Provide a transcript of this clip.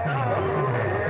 Oh,